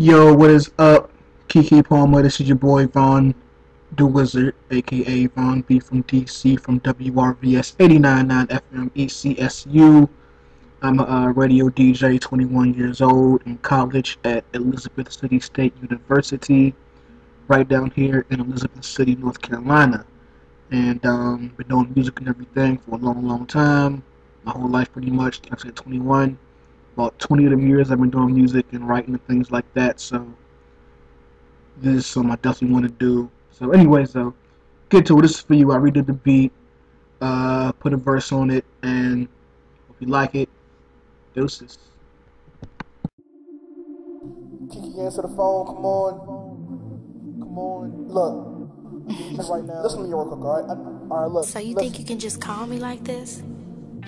Yo, what is up? Keke Palmer, this is your boy Von the Wizard, aka Von B from DC from WRVS 89.9 FM ECSU. I'm a uh, radio DJ, 21 years old, in college at Elizabeth City State University, right down here in Elizabeth City, North Carolina. And um, been doing music and everything for a long, long time. My whole life, pretty much. I said 21 about 20 of them years I've been doing music and writing and things like that. So this is something I definitely want to do. So anyway, so get to it. This is for you. I redid the beat, uh, put a verse on it, and if you like it, deuces. Keke, answer the phone. Come on. Come on. Look. right now. Listen to me real quick, all right? I, all right, look. So you listen. think you can just call me like this?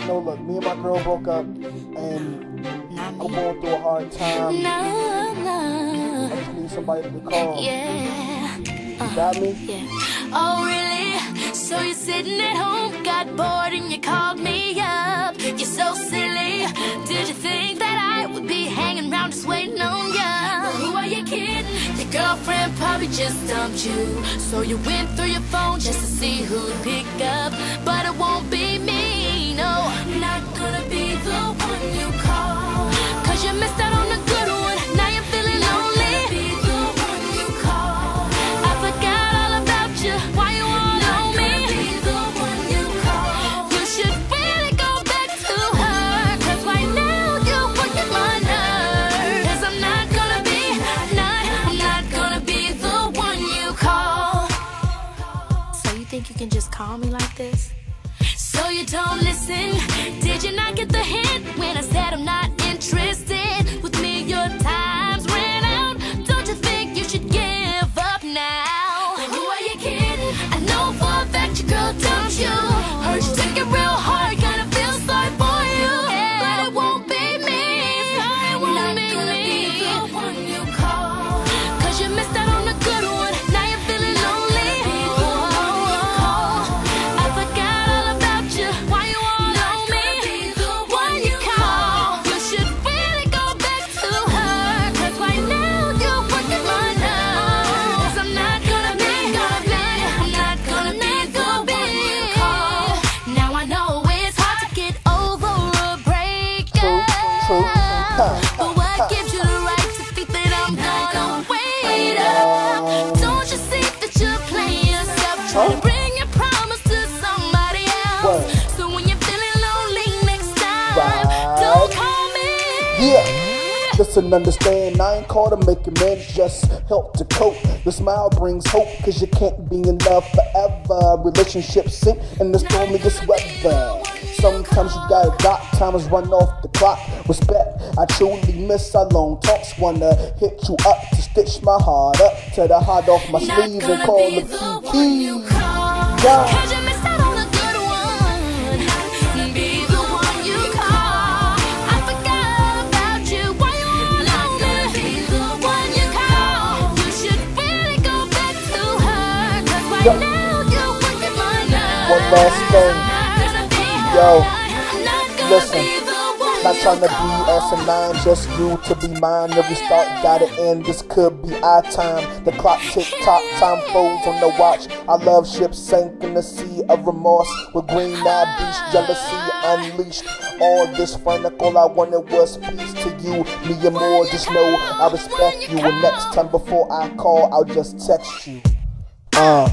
No, look, me and my girl broke up, and I'm going through a hard time. No, no. I just need somebody to call. Yeah. You got me? Uh, yeah. Oh, really? So you're sitting at home, got bored, and you called me up. You're so silly. Did you think that I would be hanging around just waiting on ya? Who are you kidding? Your girlfriend probably just dumped you. So you went through your phone just to see who'd pick can just call me like this? So you don't listen? Did you not get the hint when I said I'm not But what gives you the right to think that I'm gonna wait up? Don't you see that you're playing yourself? Trying to bring your promise to somebody else. So when you're feeling lonely next time, don't call me. Yeah. Listen, understand, I ain't called to make amends, just help to cope. The smile brings hope, cause you can't be in love forever. Relationships sink in the stormiest weather. Sometimes you gotta dock, time has run off the clock. Respect, I truly miss our long talks. Wanna hit you up to stitch my heart up to the heart off my sleeve and call be the the one key. Yeah. Nerves. One last thing. Yo, listen. Not trying to be asinine, just you to be mine. Every start gotta end. This could be our time. The clock tick tock, time froze on the watch. Our love ship sank in the sea of remorse. With green eyed beast, jealousy unleashed. All this frantic, all I wanted was peace to you. Me and more, just know I respect you. And next time before I call, I'll just text you. Uh.